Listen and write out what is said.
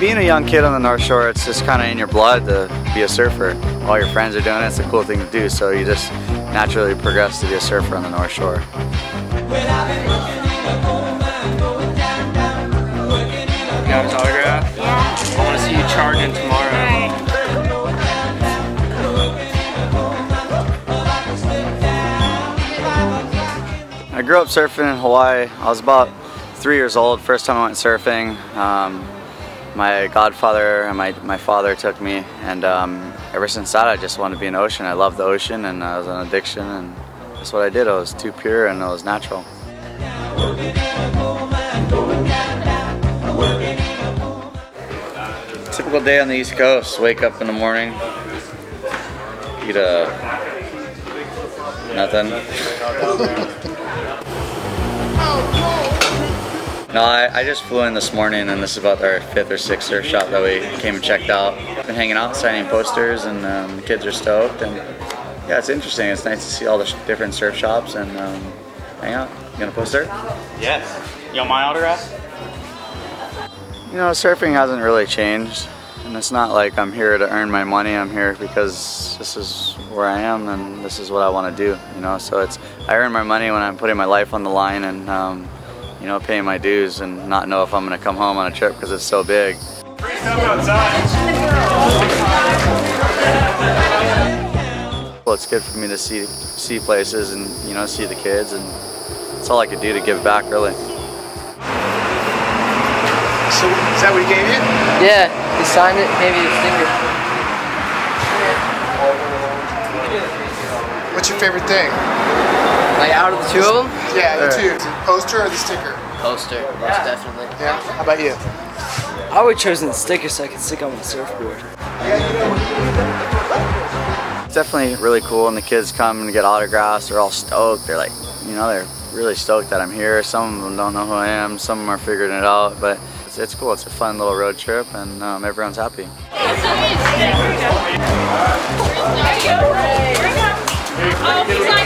being a young kid on the North Shore, it's just kind of in your blood to be a surfer. All your friends are doing it, it's a cool thing to do, so you just naturally progress to be a surfer on the North Shore. got his autograph? Yeah. I want to see you charging tomorrow. I grew up surfing in Hawaii. I was about three years old, first time I went surfing. Um, my godfather and my, my father took me and um, ever since that I just wanted to be in ocean. I love the ocean and I was an addiction and that's what I did. I was too pure and it was natural. Typical day on the East Coast. Wake up in the morning, eat a nothing. No, I, I, just flew in this morning and this is about our fifth or sixth surf shop that we came and checked out. Been hanging out, signing posters and um, the kids are stoked and yeah, it's interesting. It's nice to see all the different surf shops and um, hang out. You gonna poster? Yes. You want my autograph? You know, surfing hasn't really changed. And it's not like I'm here to earn my money. I'm here because this is where I am and this is what I want to do. You know, so it's I earn my money when I'm putting my life on the line and um, you know paying my dues and not know if I'm going to come home on a trip because it's so big. Well, it's good for me to see see places and you know see the kids and it's all I could do to give back really. So is that what he gave you? Yeah, he signed it, maybe a sticker. What's your favorite thing? Like out of the two of them? Yeah, the two. The poster or the sticker? Poster, most definitely. Yeah. How about you? I would have chosen the sticker so I could stick on my surfboard. It's definitely really cool when the kids come and get autographs. They're all stoked. They're like, you know, they're really stoked that I'm here. Some of them don't know who I am. Some of them are figuring it out, but it's, it's cool. It's a fun little road trip and um, everyone's happy. Oh,